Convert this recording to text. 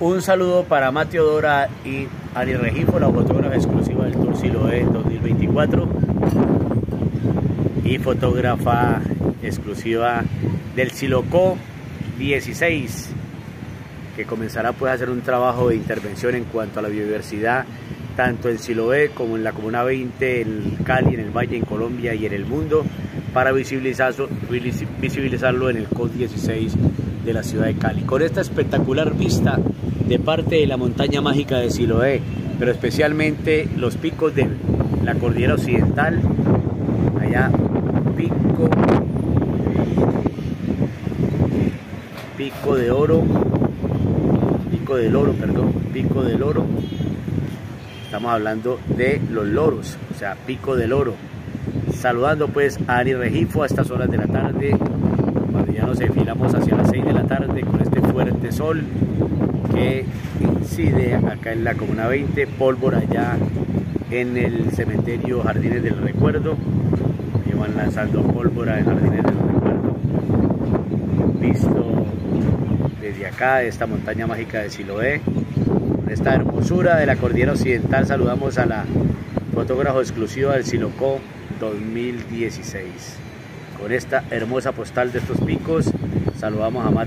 Un saludo para Mateo Dora y Ani Regifo, la fotógrafa exclusiva del Tour Siloé 2024 y fotógrafa exclusiva del Silocó 16 que comenzará pues a hacer un trabajo de intervención en cuanto a la biodiversidad tanto en Siloé como en la Comuna 20, en Cali, en el Valle, en Colombia y en el mundo para visibilizarlo, visibilizarlo en el COD 16 de la ciudad de Cali. Con esta espectacular vista de parte de la montaña mágica de Siloé, pero especialmente los picos de la cordillera occidental, allá pico, pico de oro, pico del oro, perdón, pico del oro, estamos hablando de los loros, o sea, pico del oro, saludando pues a Ari Regifo a estas horas de la tarde, cuando ya nos enfilamos hacia las 6 de la tarde con este fuerte sol, que incide acá en la Comuna 20, pólvora allá en el cementerio Jardines del Recuerdo. Llevan lanzando pólvora en Jardines del Recuerdo. Visto desde acá, esta montaña mágica de Siloé. Con esta hermosura de la cordillera occidental, saludamos a la fotógrafo exclusiva del Silocó 2016. Con esta hermosa postal de estos picos, saludamos a